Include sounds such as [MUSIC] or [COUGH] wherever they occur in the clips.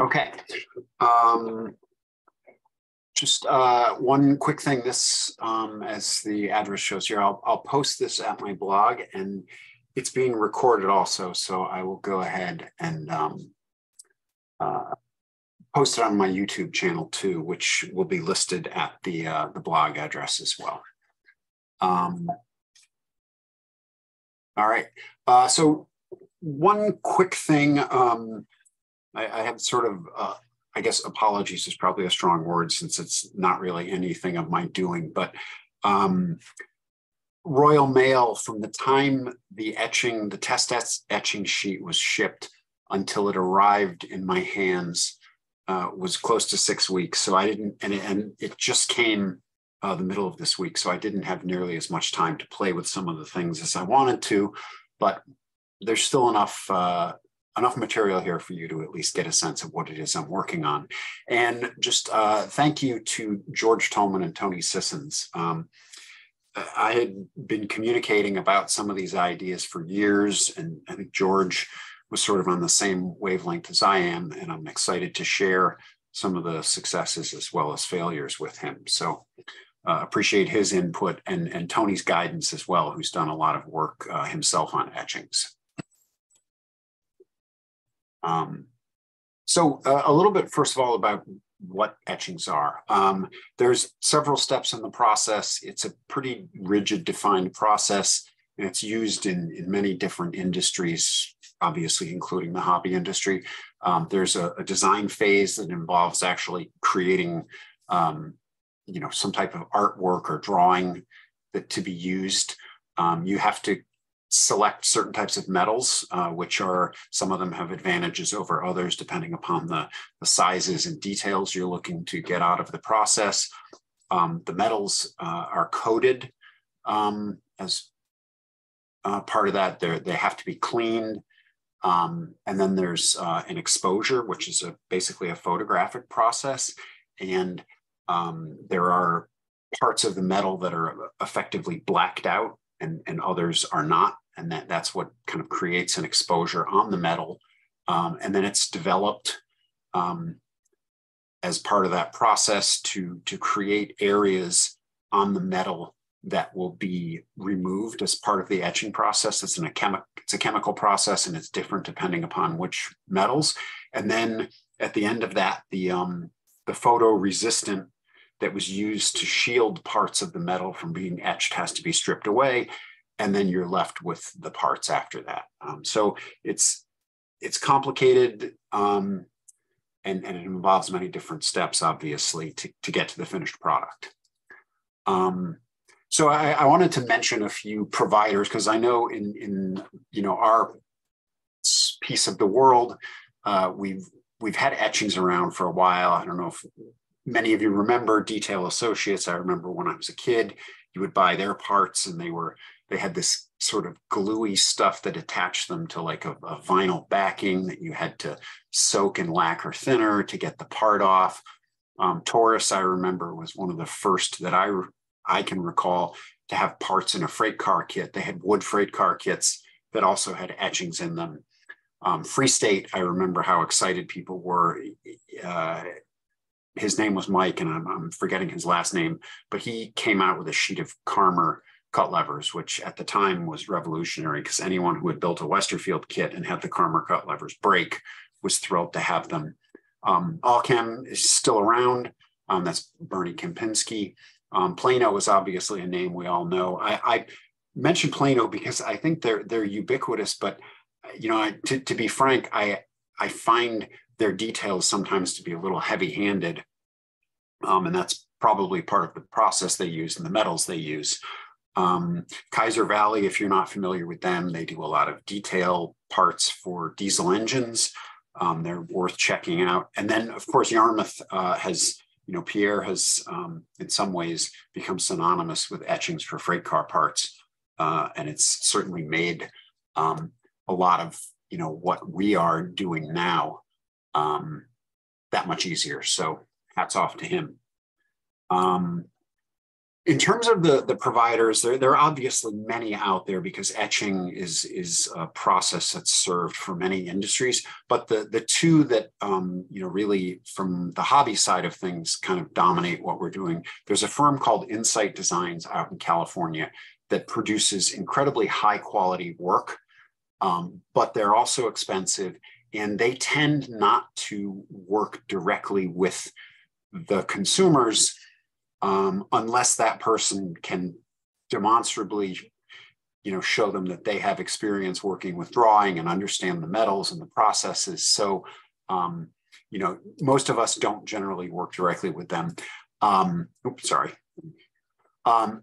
Okay. Um, just uh, one quick thing. This, um, as the address shows here, I'll, I'll post this at my blog and it's being recorded also. So I will go ahead and um, uh, post it on my YouTube channel too, which will be listed at the, uh, the blog address as well. Um, all right. Uh, so one quick thing. Um, I, I have sort of, uh, I guess apologies is probably a strong word since it's not really anything of my doing, but um, Royal Mail from the time the etching, the test etching sheet was shipped until it arrived in my hands uh, was close to six weeks. So I didn't, and it, and it just came uh, the middle of this week. So I didn't have nearly as much time to play with some of the things as I wanted to, but there's still enough uh, enough material here for you to at least get a sense of what it is I'm working on. And just uh, thank you to George Tolman and Tony Sissons. Um, I had been communicating about some of these ideas for years, and I think George was sort of on the same wavelength as I am, and I'm excited to share some of the successes as well as failures with him. So uh, appreciate his input and, and Tony's guidance as well, who's done a lot of work uh, himself on etchings. Um, so uh, a little bit, first of all, about what etchings are. Um, there's several steps in the process. It's a pretty rigid defined process, and it's used in, in many different industries, obviously including the hobby industry. Um, there's a, a, design phase that involves actually creating um, you know, some type of artwork or drawing that to be used. Um, you have to select certain types of metals, uh, which are some of them have advantages over others depending upon the, the sizes and details you're looking to get out of the process. Um, the metals uh, are coated um, as uh, part of that. They're, they have to be cleaned. Um, and then there's uh, an exposure, which is a, basically a photographic process. And um, there are parts of the metal that are effectively blacked out and, and others are not. And that, that's what kind of creates an exposure on the metal. Um, and then it's developed um, as part of that process to, to create areas on the metal that will be removed as part of the etching process. It's, a chemi- it's a chemical process and it's different depending upon which metals. And then at the end of that, the, um, the photo resistant that was used to shield parts of the metal from being etched has to be stripped away and then you're left with the parts after that. Um, so it's it's complicated um, and, and it involves many different steps obviously to, to get to the finished product. Um, so I, I, wanted to mention a few providers because i know in in you know our piece of the world uh, we've we've had etchings around for a while. I don't know if many of you remember Detail Associates. I remember when I was a kid, you would buy their parts and they were, they had this sort of gluey stuff that attached them to like a, a vinyl backing that you had to soak in lacquer thinner to get the part off. Um, Taurus, I remember, was one of the first that I, I can recall to have parts in a freight car kit. They had wood freight car kits that also had etchings in them. Um, Free State, I remember how excited people were uh, his name was Mike, and I'm, I'm, forgetting his last name, but he came out with a sheet of Carmer cut levers, which at the time was revolutionary because anyone who had built a Westerfield kit and had the Carmer cut levers break was thrilled to have them. Um, is still around. Um, that's Bernie Kempinski. Um, Plano is obviously a name we all know. I, I mentioned Plano because I think they're they're ubiquitous, but you know, I, to, to be frank, I I find their details sometimes to be a little heavy handed. Um, and that's probably part of the process they use and the metals they use. Um, Kaiser Valley, if you're not familiar with them, they do a lot of detail parts for diesel engines. Um, they're worth checking out. And then, of course, Yarmouth uh, has, you know, Pierre has, um, in some ways, become synonymous with etchings for freight car parts. Uh, and it's certainly made um, a lot of, you know, what we are doing now um, that much easier. So hats off to him. Um, in terms of the, the providers, there, there are obviously many out there because etching is, is a process that's served for many industries. But the, the two that, um, you know, really from the hobby side of things kind of dominate what we're doing, there's a firm called Insight Designs out in California that produces incredibly high quality work, um, but they're also expensive and they tend not to work directly with the consumers um, unless that person can demonstrably you know show them that they have experience working with drawing and understand the metals and the processes so um, you know most of us don't generally work directly with them um, oops sorry um,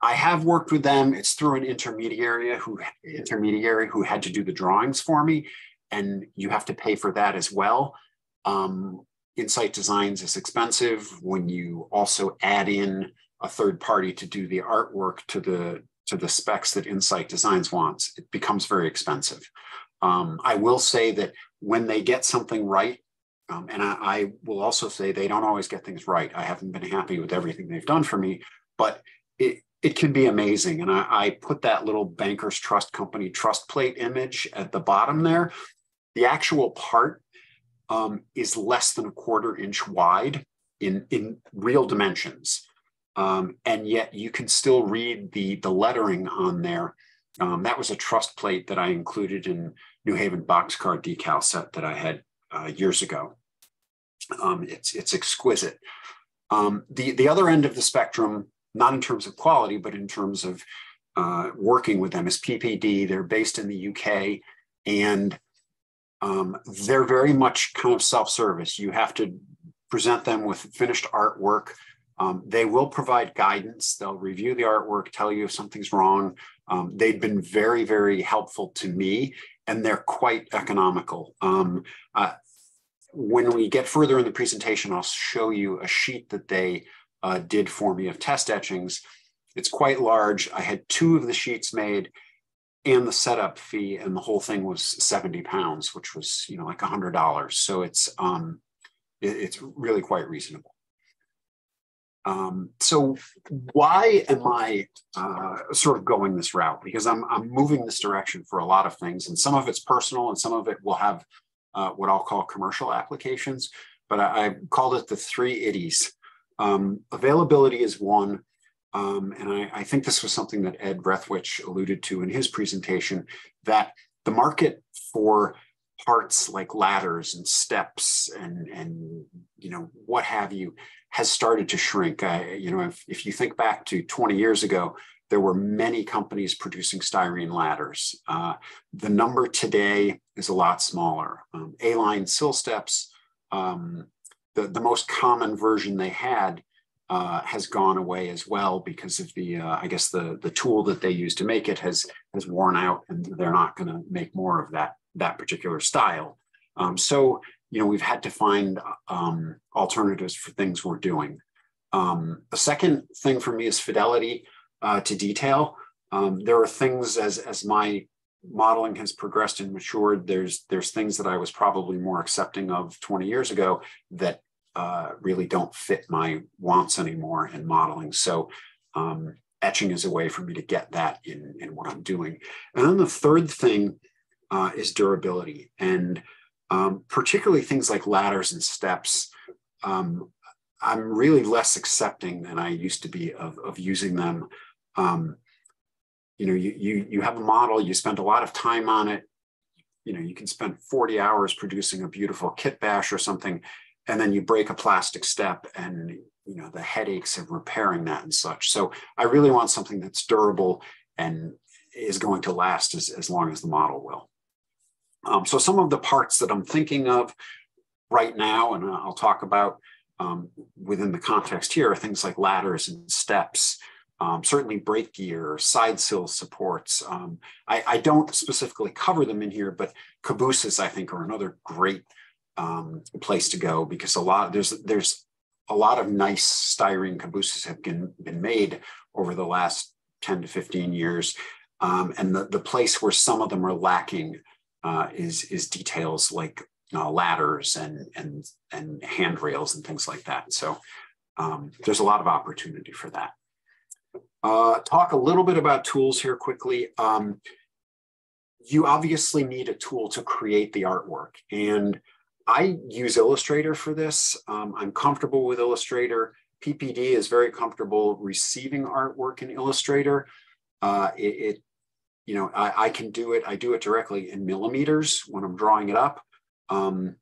I have worked with them. It's through an intermediary who intermediary who had to do the drawings for me, and you have to pay for that as well. Um, Insight Designs is expensive. When you also add in a third party to do the artwork to the to the specs that Insight Designs wants, it becomes very expensive. Um, I will say that when they get something right, um, and I, I, will also say they don't always get things right. I haven't been happy with everything they've done for me, but it, it can be amazing. And I, I, put that little Bankers Trust Company trust plate image at the bottom there. The actual part um, is less than a quarter inch wide in, in real dimensions. Um, and yet you can still read the, the lettering on there. Um, that was a trust plate that I included in New Haven boxcar decal set that I had uh, years ago. Um, it's, it's exquisite. Um, the, the other end of the spectrum not in terms of quality, but in terms of uh, working with them is PPD. They're based in the UK and um, they're very much kind of self-service. You have to present them with finished artwork. Um, they will provide guidance. They'll review the artwork, tell you if something's wrong. Um, they've been very, very helpful to me, and they're quite economical. Um, uh, when we get further in the presentation, I'll show you a sheet that they uh, did for me of test etchings. It's quite large. I had two of the sheets made and the setup fee and the whole thing was 70 pounds, which was, you know, like a hundred dollars. So it's, um, it, it's really quite reasonable. Um, so why am I uh, sort of going this route? Because I'm, I'm moving this direction for a lot of things and some of it's personal and some of it will have uh, what I'll call commercial applications, but I, I called it the three itties. Um, availability is one, um, and I, I, think this was something that Ed Brethwich alluded to in his presentation, that the market for parts like ladders and steps and, and you know, what have you, has started to shrink. I, you know, if, if you think back to 20 years ago, there were many companies producing styrene ladders. Uh, the number today is a lot smaller. Um, A-line sill steps, um, the, the most common version they had uh, has gone away as well because of the, uh, I guess the, the tool that they use to make it has, has worn out and they're not going to make more of that, that particular style. Um, so, you know, we've had to find um, alternatives for things we're doing. Um, the second thing for me is fidelity uh, to detail. Um, there are things as, as my modeling has progressed and matured, there's there's things that I was probably more accepting of 20 years ago that uh, really don't fit my wants anymore in modeling. So um, etching is a way for me to get that in, in what I'm doing. And then the third thing uh, is durability. And um, particularly things like ladders and steps, um, I'm really less accepting than I used to be of, of using them. Um, you know, you, you, you have a model, you spend a lot of time on it, you know, you can spend 40 hours producing a beautiful kit bash or something, and then you break a plastic step and, you know, the headaches of repairing that and such. So I really want something that's durable and is going to last as, as long as the model will. Um, so some of the parts that I'm thinking of right now, and I'll talk about um, within the context here, are things like ladders and steps, um, certainly brake gear, side sill supports. Um, I, I, don't specifically cover them in here, but cabooses I think are another great um, place to go because a lot there's there's a lot of nice styrene cabooses have been, been made over the last 10 to 15 years. Um, and the, the place where some of them are lacking uh, is, is details like uh, ladders and, and, and handrails and things like that. So um, there's a lot of opportunity for that. Uh, talk a little bit about tools here quickly. Um, you obviously need a tool to create the artwork. And I use Illustrator for this. Um, I'm comfortable with Illustrator. PPD is very comfortable receiving artwork in Illustrator. Uh, it, it, you know, I, I, can do it. I do it directly in millimeters when I'm drawing it up. Um,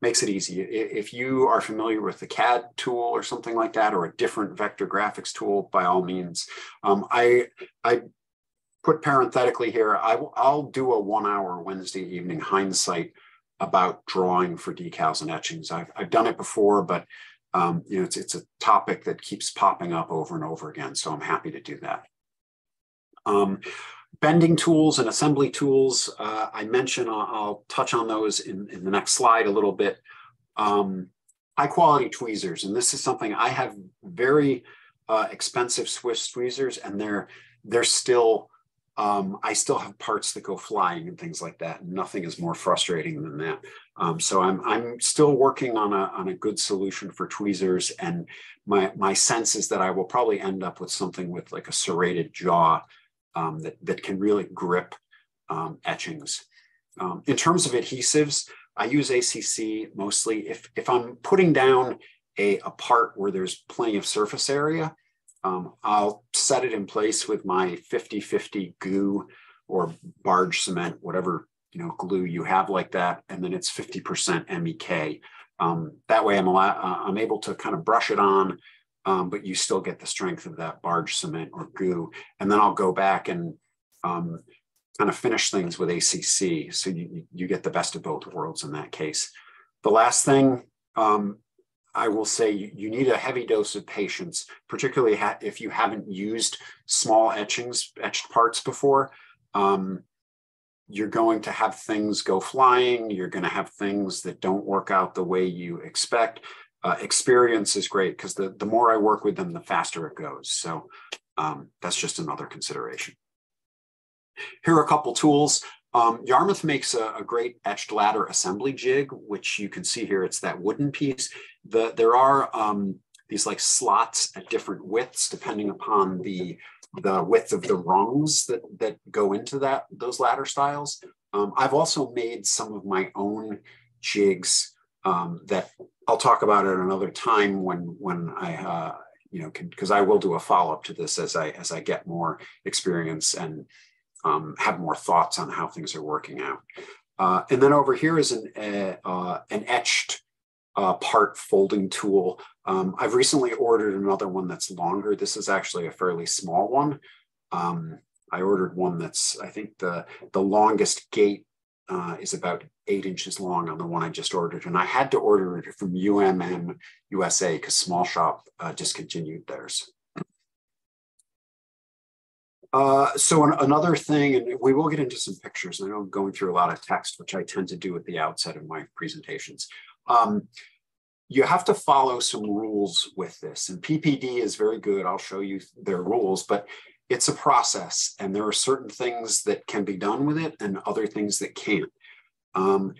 makes it easy. If you are familiar with the CAD tool or something like that, or a different vector graphics tool, by all means. Um, I, I put parenthetically here, I, will do a one hour Wednesday evening hindsight about drawing for decals and etchings. I've, I've done it before, but um, you know, it's, it's a topic that keeps popping up over and over again. So I'm happy to do that. Um, bending tools and assembly tools, uh, I mentioned, I'll, I'll, touch on those in, in, the next slide a little bit. Um, high quality tweezers, and this is something I have very uh, expensive Swiss tweezers, and they're they're still um, I still have parts that go flying and things like that. Nothing is more frustrating than that. Um, so I'm I'm still working on a on a good solution for tweezers, and my my sense is that I will probably end up with something with like a serrated jaw um, that that can really grip um, etchings. Um, in terms of adhesives, I use ACC mostly. If if I'm putting down a, a part where there's plenty of surface area, um, I'll set it in place with my 50-50 goo or barge cement, whatever you know glue you have like that, and then it's 50% MEK. Um, that way, I'm uh, I'm able to kind of brush it on, um, but you still get the strength of that barge cement or goo. And then I'll go back and um, kind of finish things with ACC, so you you get the best of both worlds in that case. The last thing um, I will say you need a heavy dose of patience, particularly if you haven't used small etchings, etched parts before. Um, you're going to have things go flying. You're going to have things that don't work out the way you expect. Uh, experience is great because the, the more I work with them, the faster it goes. So um, that's just another consideration. Here are a couple tools. Um, Yarmouth makes a, a, great etched ladder assembly jig, which you can see here. It's that wooden piece. The, there are um, these like slots at different widths, depending upon the the width of the rungs that that go into that those ladder stiles. Um, I've also made some of my own jigs um, that I'll talk about at another time when when I uh, you know can because I will do a follow up to this as I as I get more experience and um, have more thoughts on how things are working out. Uh, and then over here is an, uh, an etched uh, part folding tool. Um, I've recently ordered another one that's longer. This is actually a fairly small one. Um, I ordered one that's, I think the, the longest gate uh, is about eight inches long on the one I just ordered. And I had to order it from UMM USA because Small Shop uh, discontinued theirs. Uh, so an, another thing, and we will get into some pictures. I know I'm going through a lot of text, which I tend to do at the outset of my presentations. Um, you have to follow some rules with this, and PPD is very good. I'll show you their rules, but it's a process, and there are certain things that can be done with it, and other things that can't. Um,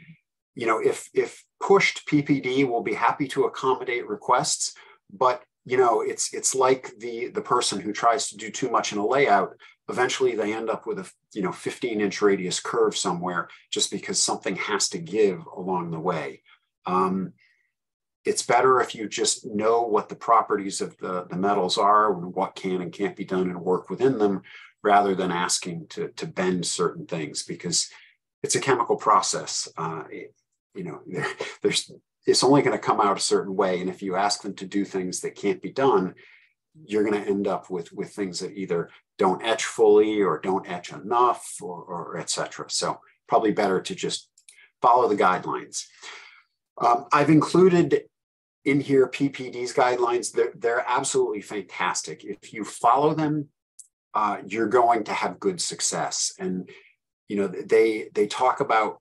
you know, if if pushed, PPD will be happy to accommodate requests, but you know, it's it's like the the person who tries to do too much in a layout. Eventually, they end up with a you know 15 inch radius curve somewhere just because something has to give along the way. Um, it's better if you just know what the properties of the, the metals are and what can and can't be done and work within them rather than asking to, to bend certain things because it's a chemical process. Uh, it, you know, there, [LAUGHS] there's it's only going to come out a certain way. And if you ask them to do things that can't be done, you're going to end up with, with things that either don't etch fully or don't etch enough or, or et cetera. So probably better to just follow the guidelines. Um, I've included in here PPD's guidelines. They're, they're absolutely fantastic. If you follow them, uh, you're going to have good success. And you know they they talk about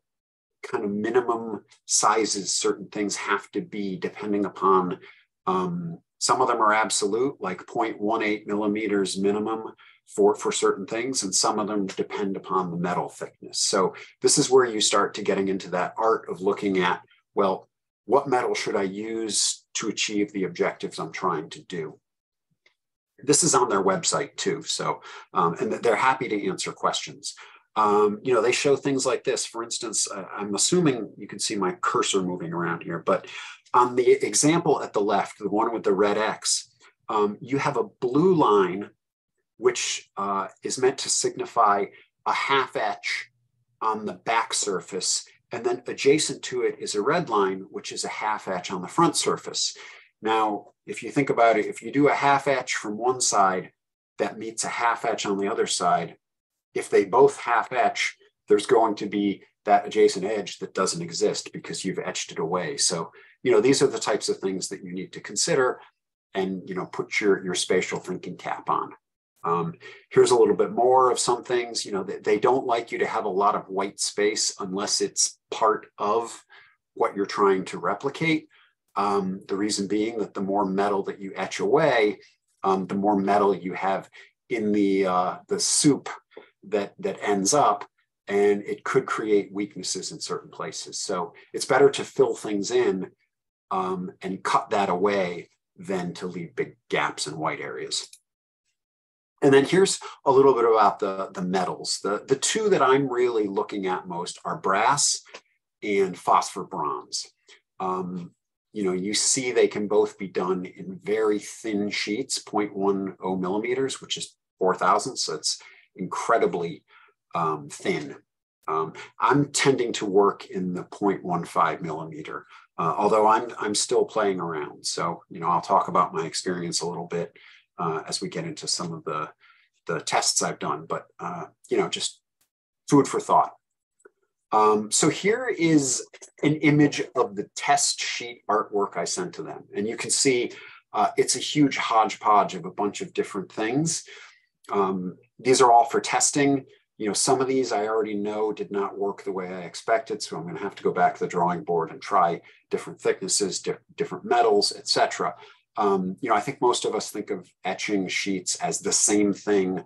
kind of minimum sizes certain things have to be depending upon um, some of them are absolute like 0.18 millimeters minimum for for certain things and some of them depend upon the metal thickness so this is where you start to getting into that art of looking at well what metal should i use to achieve the objectives I'm trying to do. This is on their website too, so um, and they're happy to answer questions. Um, you know, they show things like this. For instance, uh, I'm assuming you can see my cursor moving around here, but on the example at the left, the one with the red X, um, you have a blue line, which uh, is meant to signify a half etch on the back surface. And then adjacent to it is a red line, which is a half etch on the front surface. Now, if you think about it, if you do a half etch from one side that meets a half etch on the other side, if they both half etch, there's going to be that adjacent edge that doesn't exist because you've etched it away. So, you know, these are the types of things that you need to consider and, you know, put your, your spatial thinking cap on. Um, here's a little bit more of some things, you know, they, they don't like you to have a lot of white space unless it's part of what you're trying to replicate. Um, the reason being that the more metal that you etch away, um, the more metal you have in the uh, the soup that that ends up, and it could create weaknesses in certain places. So it's better to fill things in um, and cut that away than to leave big gaps in white areas. And then here's a little bit about the, the metals. The, the two that I'm really looking at most are brass and phosphor bronze. Um, you know, you see they can both be done in very thin sheets, 0.10 millimeters, which is 4,000. So it's incredibly um, thin. Um, I'm tending to work in the 0.15 millimeter, uh, although I'm, I'm still playing around. So, you know, I'll talk about my experience a little bit uh, as we get into some of the, the tests I've done, but, uh, you know, just food for thought. Um, so here is an image of the test sheet artwork I sent to them. And you can see uh, it's a huge hodgepodge of a bunch of different things. Um, these are all for testing. You know, some of these I already know did not work the way I expected. So I'm going to have to go back to the drawing board and try different thicknesses, di different metals, etc. Um, you know, I think most of us think of etching sheets as the same thing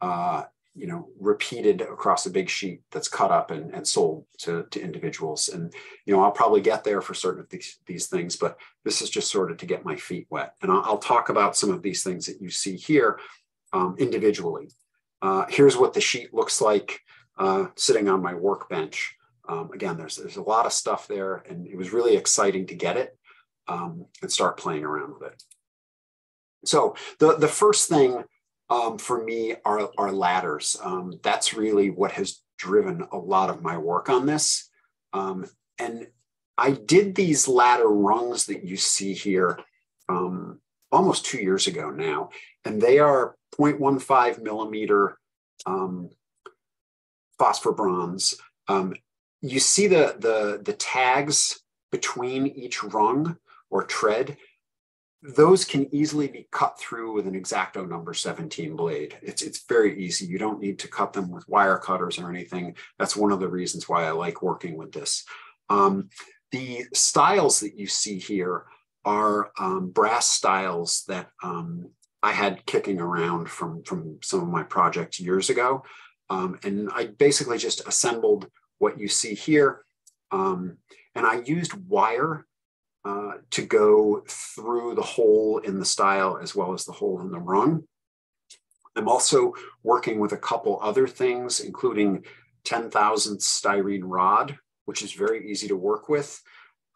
uh, you know repeated across a big sheet that's cut up and, and sold to, to individuals and you know i'll probably get there for certain of these, these things but this is just sort of to get my feet wet and i'll, I'll talk about some of these things that you see here um, individually uh, here's what the sheet looks like uh, sitting on my workbench um, again there's there's a lot of stuff there and it was really exciting to get it um, and start playing around with it so the the first thing um, for me are, are ladders. Um, that's really what has driven a lot of my work on this. Um, and I did these ladder rungs that you see here um, almost two years ago now, and they are 0.15 millimeter um, phosphor bronze. Um, you see the, the, the tags between each rung or tread those can easily be cut through with an X-Acto number 17 blade. It's, it's very easy. You don't need to cut them with wire cutters or anything. That's one of the reasons why I like working with this. Um, the stiles that you see here are um, brass stiles that um, I had kicking around from, from some of my projects years ago. Um, and I basically just assembled what you see here. Um, and I used wire uh, to go through the hole in the stile as well as the hole in the rung. I'm also working with a couple other things, including 10,000 styrene rod, which is very easy to work with.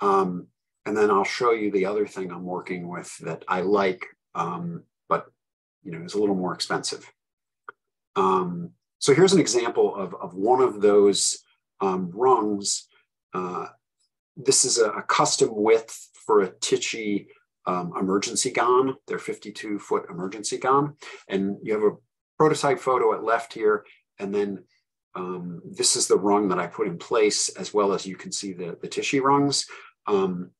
Um, and then I'll show you the other thing I'm working with that I like, um, but you know, is a little more expensive. Um, so here's an example of, of one of those um, rungs uh, this is a, a custom width for a Tichy um, emergency gon, their 52 foot emergency gon. And you have a prototype photo at left here. And then um, this is the rung that I put in place, as well as you can see the, the Tichy rungs. Um,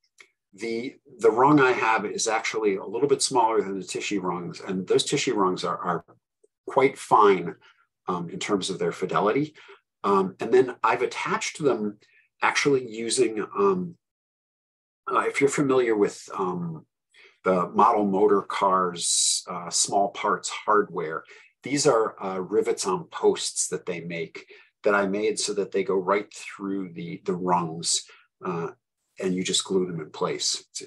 the, the rung I have is actually a little bit smaller than the Tichy rungs. And those Tichy rungs are, are quite fine um, in terms of their fidelity. Um, and then I've attached them actually using, um, uh, if you're familiar with um, the model motor cars, uh, small parts hardware, these are uh, rivets on posts that they make that I made so that they go right through the, the rungs uh, and you just glue them in place. It's,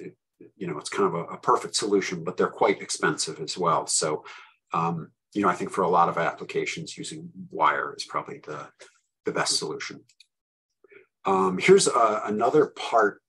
you know, it's kind of a, a perfect solution, but they're quite expensive as well. So, um, you know, I think for a lot of applications, using wire is probably the, the best solution. Um, here's a, another part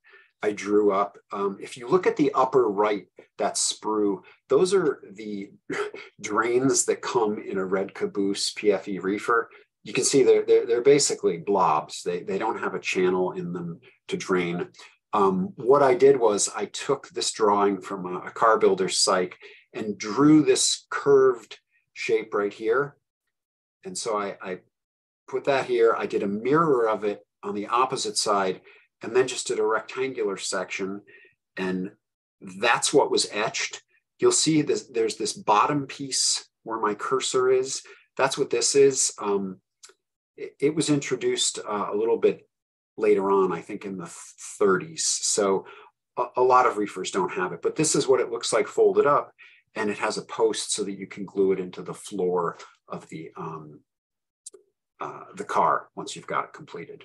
I drew up. Um, if you look at the upper right, that sprue, those are the [LAUGHS] drains that come in a red caboose PFE reefer. You can see they're, they're, they're basically blobs. They, they don't have a channel in them to drain. Um, what I did was I took this drawing from a, a car builder's site and drew this curved shape right here. And so I, I put that here. I did a mirror of it on the opposite side and then just did a rectangular section. And that's what was etched. You'll see this, there's this bottom piece where my cursor is. That's what this is. Um, it, it, was introduced uh, a little bit later on, I think in the 30s. So a, a lot of reefers don't have it, but this is what it looks like folded up. And it has a post so that you can glue it into the floor of the, um, uh, the car once you've got it completed.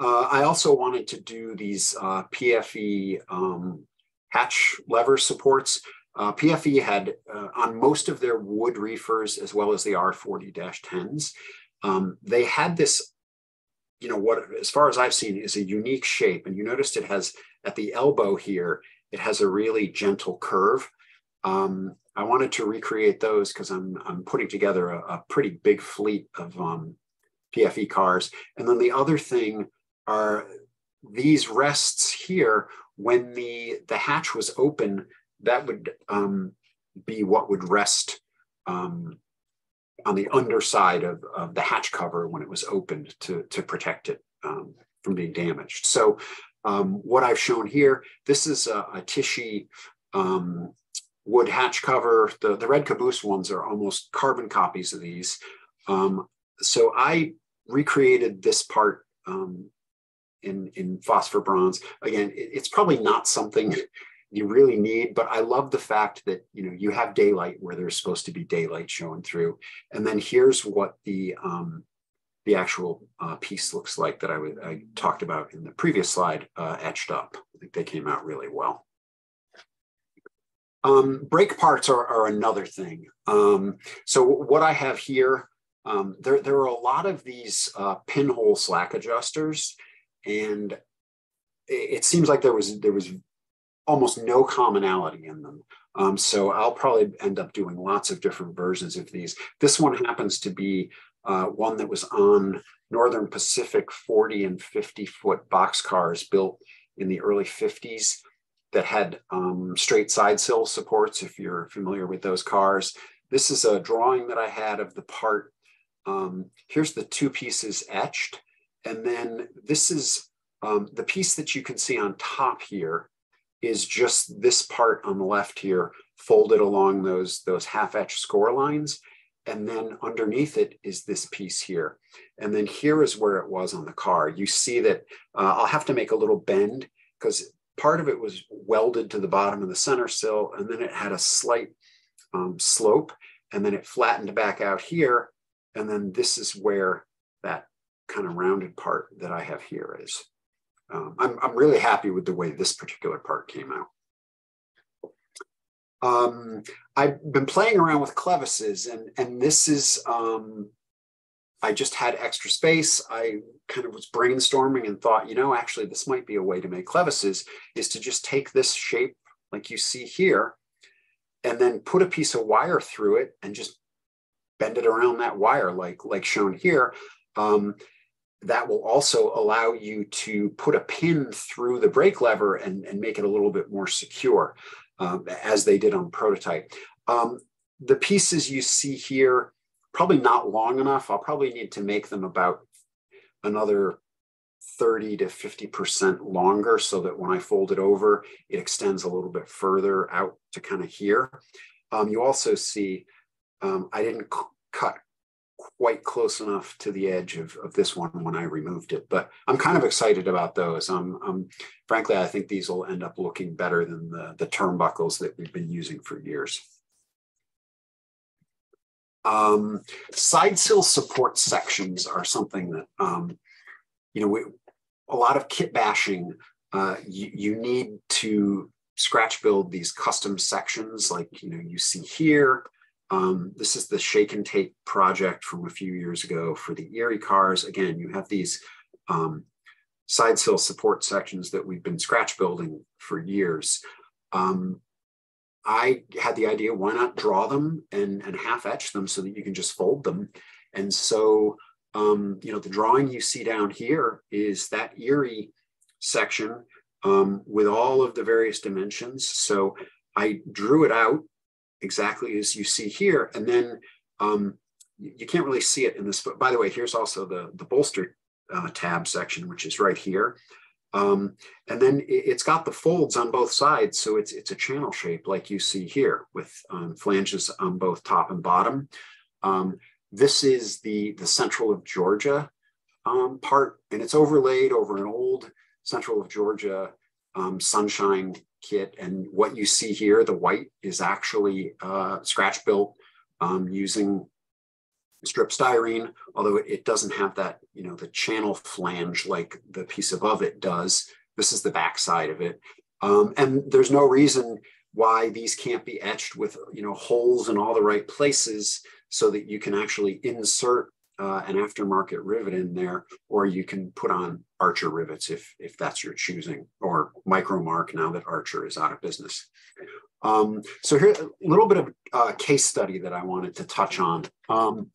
Uh, I also wanted to do these uh, PFE um, hatch lever supports. Uh, PFE had uh, on most of their wood reefers, as well as the R40-10s, um, they had this, you know, what as far as I've seen is a unique shape. And you noticed it has at the elbow here, it has a really gentle curve. Um, I wanted to recreate those because I'm, I'm putting together a, a pretty big fleet of um, PFE cars. And then the other thing are these rests here, when the, the hatch was open, that would um, be what would rest um, on the underside of, of the hatch cover when it was opened to, to protect it um, from being damaged. So um, what I've shown here, this is a, a Tichy um, wood hatch cover. The, the red caboose ones are almost carbon copies of these. Um, so I recreated this part in, in phosphor bronze. Again, it, it's probably not something you really need, but I love the fact that you know you have daylight where there's supposed to be daylight showing through. And then here's what the um, the actual uh, piece looks like that I, talked about in the previous slide, uh, etched up. I think they came out really well. Um, brake parts are, are another thing. Um, so what I have here, um, there, there are a lot of these uh, pinhole slack adjusters and it seems like there was there was almost no commonality in them. Um, so I'll probably end up doing lots of different versions of these. This one happens to be uh, one that was on Northern Pacific 40 and 50 foot box cars built in the early 50s that had um, straight side sill supports, if you're familiar with those cars. This is a drawing that I had of the part. Um, here's the two pieces etched. And then this is um, the piece that you can see on top here is just this part on the left here folded along those, those half etched score lines. And then underneath it is this piece here. And then here is where it was on the car. You see that uh, I'll have to make a little bend because part of it was welded to the bottom of the center sill and then it had a slight um, slope and then it flattened back out here. And then this is where that kind of rounded part that I have here is. Um, I'm, I'm really happy with the way this particular part came out. Um, I've been playing around with clevises and, and this is, um, I just had extra space. I kind of was brainstorming and thought, you know, actually this might be a way to make clevises is to just take this shape like you see here and then put a piece of wire through it and just bend it around that wire like, like shown here. Um, that will also allow you to put a pin through the brake lever and, and make it a little bit more secure, um, as they did on prototype. Um, the pieces you see here, probably not long enough. I'll probably need to make them about another 30 to 50% longer so that when I fold it over, it extends a little bit further out to kind of here. Um, you also see um, I didn't cut quite close enough to the edge of, of this one when I removed it. But I'm kind of excited about those. Um, um, frankly, I think these will end up looking better than the, the turnbuckles that we've been using for years. Um, side sill support sections are something that, um, you know, we, a lot of kit bashing uh, you, you need to scratch build these custom sections like you know you see here. Um, this is the shake and take project from a few years ago for the Erie cars. Again, you have these um, side sill support sections that we've been scratch building for years. Um, I had the idea, why not draw them and, and half etch them so that you can just fold them. And so, um, you know, the drawing you see down here is that Erie section um, with all of the various dimensions. So I drew it out exactly as you see here. And then um, you can't really see it in this, but by the way, here's also the, the bolster uh, tab section, which is right here. Um, and then it, has got the folds on both sides. So it's, it's a channel shape like you see here with um, flanges on both top and bottom. Um, this is the, the central of Georgia um, part, and it's overlaid over an old Central of Georgia um, Sunshine kit. And what you see here, the white, is actually uh, scratch built um, using strip styrene, although it doesn't have that, you know, the channel flange like the piece above it does. This is the back side of it. Um, and there's no reason why these can't be etched with, you know, holes in all the right places so that you can actually insert uh, an aftermarket rivet in there, or you can put on Archer rivets if, if that's your choosing, or Micromark now that Archer is out of business. Um, so here, a little bit of a case study that I wanted to touch on. Um,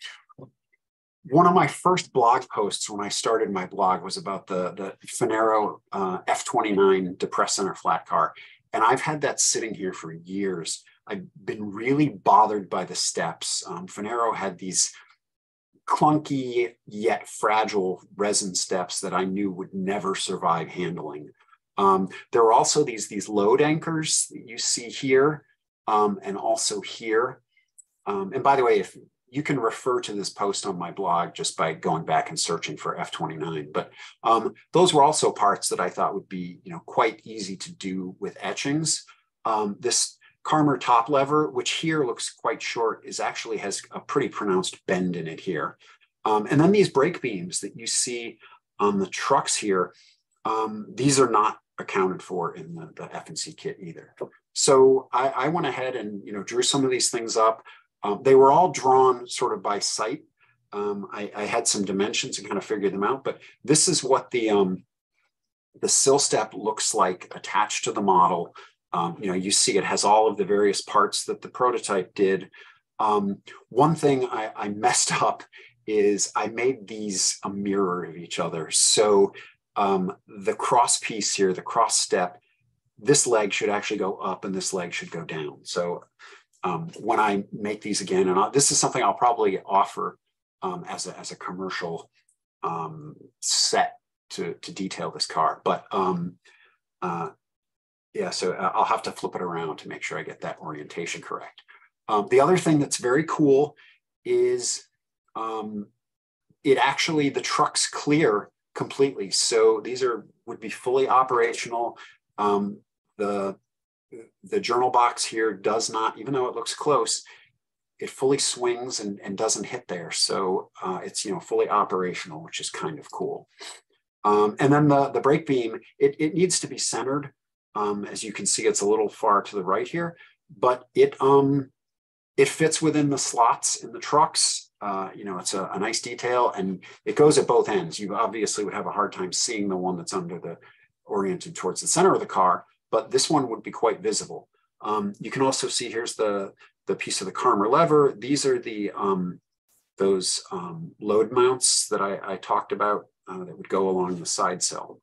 one of my first blog posts when I started my blog was about the, the Funaro uh, F29 depressed center flat car. And I've had that sitting here for years. I've been really bothered by the steps. Um, Funaro had these clunky yet fragile resin steps that I knew would never survive handling. Um, there are also these, these load anchors that you see here um, and also here. Um, and by the way, if you can refer to this post on my blog just by going back and searching for F29. But um, those were also parts that I thought would be you know, quite easy to do with etchings. Um, this Carmer top lever, which here looks quite short, is actually has a pretty pronounced bend in it here. Um, and then these brake beams that you see on the trucks here, um, these are not accounted for in the, the kit either. So I, I, went ahead and you know drew some of these things up. Um, they were all drawn sort of by sight. Um, I, I, had some dimensions and kind of figured them out, but this is what the um, the sill step looks like attached to the model um, you know, you see it has all of the various parts that the prototype did. Um, one thing I, I, messed [LAUGHS] up is I made these a mirror of each other. So um, the cross piece here, the cross step, this leg should actually go up and this leg should go down. So um, when I make these again, and I'll, this is something I'll probably offer um, as, a, as a commercial um, set to, to detail this car. But uh, yeah, so uh, I'll have to flip it around to make sure I get that orientation correct. Um, the other thing that's very cool is um, it actually, the trucks clear completely. So these are would be fully operational. Um, the, the journal box here does not, even though it looks close, it fully swings and, and doesn't hit there. So uh, it's, you know, fully operational, which is kind of cool. Um, and then the, the brake beam, it, it needs to be centered. Um, as you can see, it's a little far to the right here, but it um, it fits within the slots in the trucks. Uh, you know, it's a, a, nice detail and it goes at both ends. You obviously would have a hard time seeing the one that's under the oriented towards the center of the car, but this one would be quite visible. Um, you can also see here's the, the piece of the Carmer lever. These are the um, those um, load mounts that I, I talked about uh, that would go along the side sill.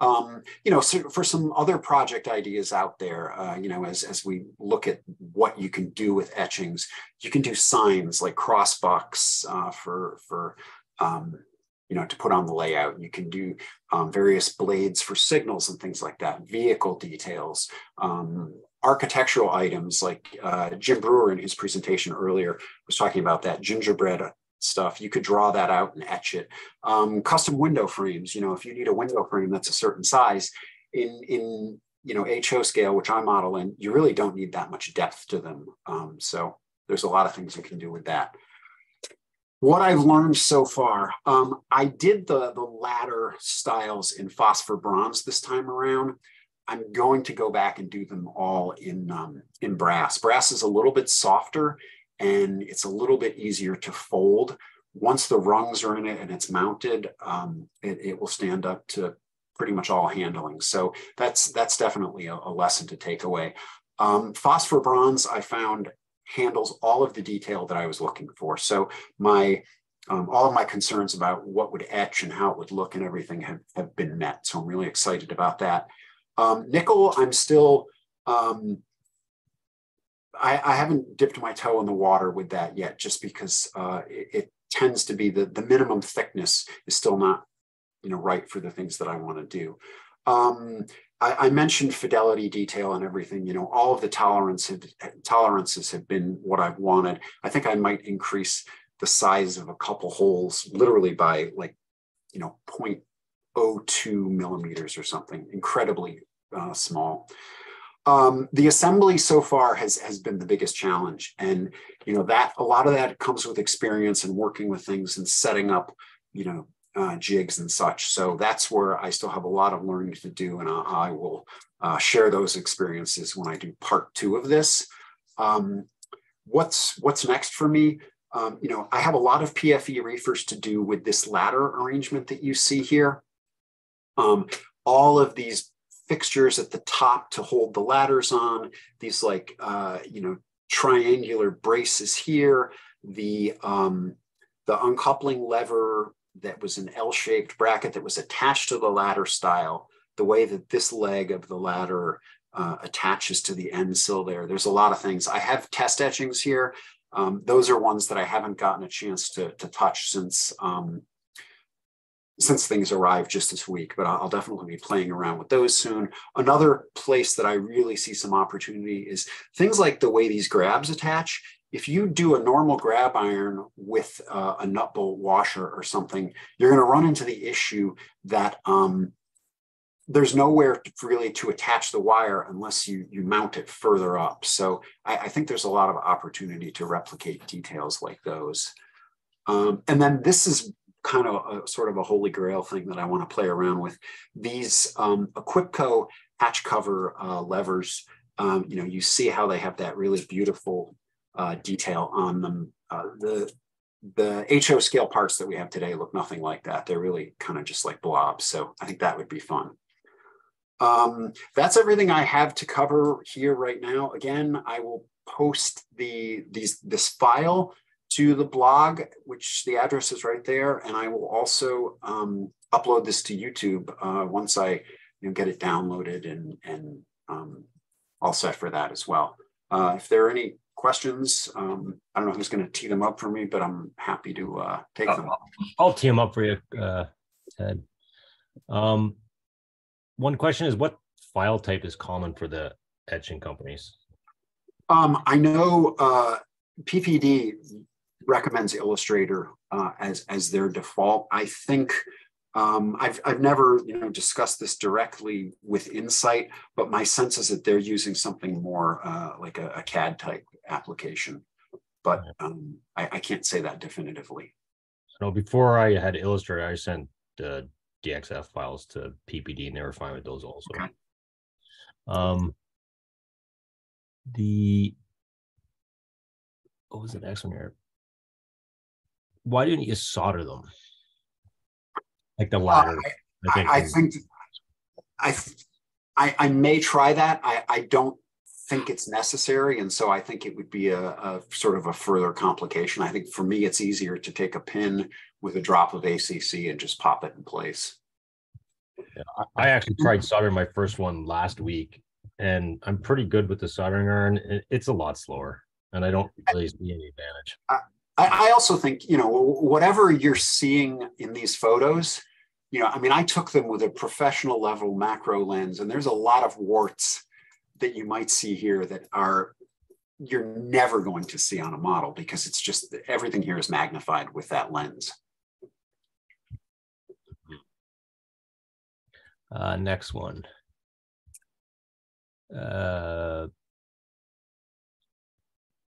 Um, you know, so for some other project ideas out there, uh, you know, as, as we look at what you can do with etchings, you can do signs like crossbucks uh, for, for um, you know, to put on the layout. You can do um, various blades for signals and things like that, vehicle details, um, architectural items like uh, Jim Brewer in his presentation earlier was talking about that gingerbread stuff, you could draw that out and etch it. Um, custom window frames, you know, if you need a window frame that's a certain size in, in you know, HO scale, which I model in, you really don't need that much depth to them. Um, so there's a lot of things you can do with that. what I've learned so far, um, I did the, the ladder stiles in phosphor bronze this time around. I'm going to go back and do them all in, um, in brass. Brass is a little bit softer and it's a little bit easier to fold. Once the rungs are in it and it's mounted, um, it, it, will stand up to pretty much all handling. So that's that's definitely a, a lesson to take away. Um, phosphor bronze, I found handles all of the detail that I was looking for. So my um, all of my concerns about what would etch and how it would look and everything have, have been met. So I'm really excited about that. Um, nickel, I'm still, um, I, I, haven't dipped my toe in the water with that yet, just because uh, it, it, tends to be the, the minimum thickness is still not, you know, right for the things that I want to do. Um, I, I, mentioned fidelity detail and everything. You know, all of the tolerance have, tolerances have been what I've wanted. I think I might increase the size of a couple holes, literally by like, you know, 0.02 millimeters or something, incredibly uh, small. Um, the assembly so far has has been the biggest challenge, and you know that a lot of that comes with experience and working with things and setting up, you know, uh, jigs and such. So that's where I still have a lot of learning to do, and I, I will uh, share those experiences when I do part two of this. Um, what's what's next for me? Um, you know, I have a lot of PFE reefers to do with this ladder arrangement that you see here. Um, all of these fixtures at the top to hold the ladders on, these like, uh, you know, triangular braces here, the, um, the uncoupling lever that was an L-shaped bracket that was attached to the ladder stile, the way that this leg of the ladder uh, attaches to the end sill there. There's a lot of things. I have test etchings here. Um, those are ones that I haven't gotten a chance to, to touch since um, since things arrived just this week, but I'll definitely be playing around with those soon. Another place that I really see some opportunity is things like the way these grabs attach if you do a normal grab iron with uh, a nut bolt washer or something, you're going to run into the issue that um, there's nowhere to really to attach the wire unless you you mount it further up. So I, I think there's a lot of opportunity to replicate details like those. Um, and then this is kind of a, sort of a holy grail thing that I want to play around with. These um, Equipco hatch cover uh, levers, um, you know, you see how they have that really beautiful uh, detail on them. Uh, the the HO scale parts that we have today look nothing like that. They're really kind of just like blobs. So I think that would be fun. Um, that's everything I have to cover here right now. Again, I will post the these this file to the blog, which the address is right there, and I will also um, upload this to YouTube uh, once I you know, get it downloaded and and um, all set for that as well. Uh, if there are any questions. Um, I don't know who's going to tee them up for me, but I'm happy to uh, take them. I'll tee them up for you, uh, Ted. Um, one question is what file type is common for the etching companies? Um, I know uh, PPD recommends Illustrator uh, as as their default. I think um, I've, I've never you know discussed this directly with Insight, but my sense is that they're using something more uh, like a, a, CAD type application. But um, I, I, can't say that definitively. So before I had Illustrator, I sent uh, DXF files to PPD, and they were fine with those also. Okay. Um, the what was the next one here? Why didn't you solder them? like the ladder. Uh, I, think. I, think I, I, I may try that. I, I don't think it's necessary, and so I think it would be a, a sort of a further complication. I think for me, it's easier to take a pin with a drop of ACC and just pop it in place. Yeah, I actually tried soldering my first one last week, and I'm pretty good with the soldering iron. It's a lot slower, and I don't really see any advantage. I, I also think you know whatever you're seeing in these photos, you know, I mean, I took them with a professional level macro lens, and there's a lot of warts that you might see here that are you're never going to see on a model because it's just everything here is magnified with that lens. Uh, next one. Uh,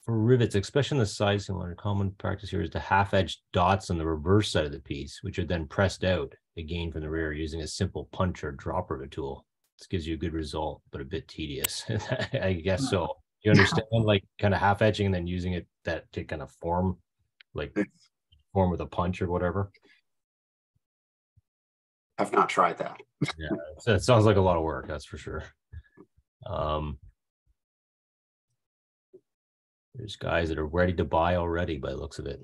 for rivets, especially on the side cylinder, common practice here is to half etch dots on the reverse side of the piece, which are then pressed out again from the rear using a simple punch or drop rivet tool. This gives you a good result, but a bit tedious. [LAUGHS] I guess so. You understand, like kind of half etching and then using it that to kind of form, like form with a punch or whatever. I've not tried that. yeah, it sounds like a lot of work, that's for sure. Um, there's guys that are ready to buy already by the looks of it.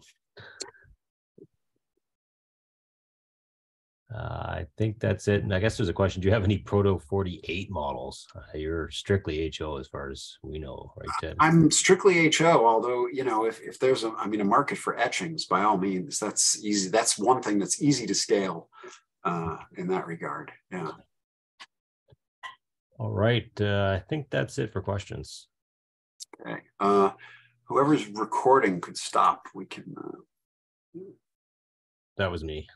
Uh, I think that's it. And I guess there's a question. Do you have any Proto 48 models? Uh, you're strictly HO as far as we know, right, Ted? I'm strictly HO, although, you know, if, if there's a, I mean, a market for etchings, by all means, that's easy. That's one thing that's easy to scale uh, in that regard. Yeah. All right. Uh, I think that's it for questions. Okay. Whoever's recording could stop. We can. Uh... That was me.